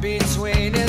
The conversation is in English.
between it.